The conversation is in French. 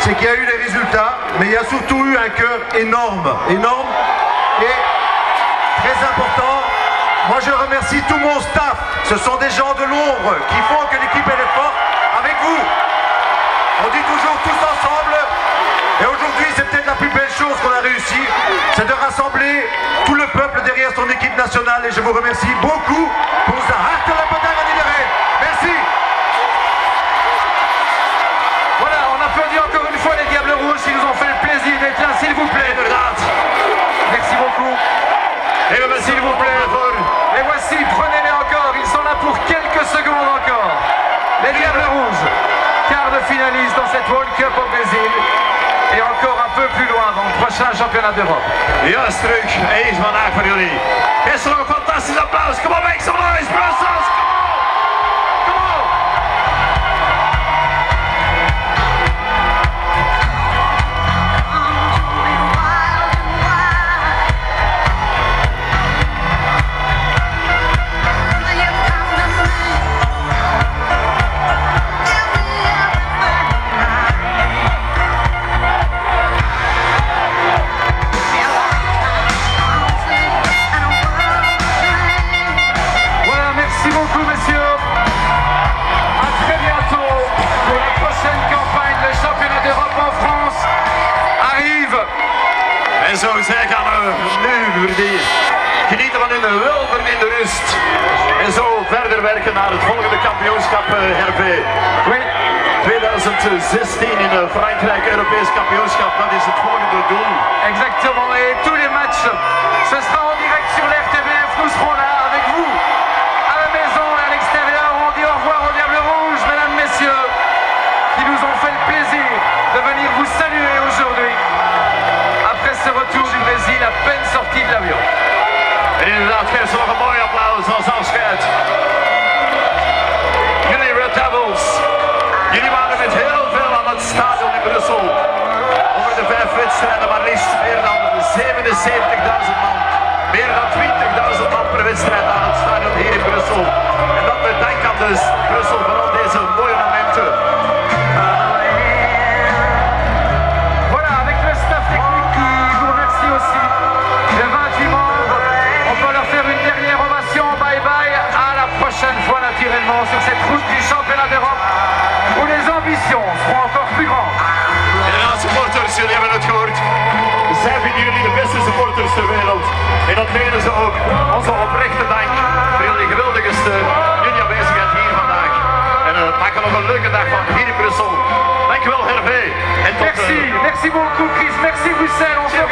c'est qu'il y a eu des résultats, mais il y a surtout eu un cœur énorme, énorme et très important. Moi, je remercie tout mon staff. Ce sont des gens de l'ombre qui font que l'équipe est forte avec vous. On dit toujours tous ensemble. Et aujourd'hui, c'est peut-être la plus belle chose qu'on a réussi, c'est de rassembler tout le peuple derrière son équipe nationale. Et je vous remercie beaucoup pour ça. Et s'il vous plaît. Et voici, prenez-les encore, ils sont là pour quelques secondes encore. Les Diables Rouges, quart de finaliste dans cette World Cup au Brésil. Et encore un peu plus loin dans le prochain championnat d'Europe. En zo zij gaan nu verdienen. Genieten van hun welverdiende rust. En zo verder werken naar het volgende kampioenschap eh, Hervé. Oui, 2016 in eh, Frankrijk, Europees kampioenschap, dat is het volgende doel. exactement. Tous les matchs, sera 77.000 man. Meer dan 20.000 man per wedstrijd aan het stadion hier in Brussel. En dat met dank aan dus Brussel voor al deze mooie momenten. Voilà, avec le staff technique qui vous remercie aussi. Les 28 membres, on peut leur faire une dernière ovation. Bye bye. À la prochaine fois, naturellement, sur cette route du championnat d'Europe où les ambitions seront encore plus grandes. Supporters, jullie hebben het gehoord. Zij vinden jullie de beste supporters ter wereld. En dat menen ze ook. Onze oprechte dank voor jullie geweldige steun, jullie aanwezigheid hier vandaag. En eh, uh, maak er nog een leuke dag van hier in Brussel. Dankjewel Hervé. En tot, merci, eh, merci beaucoup Chris, merci Bruxelles.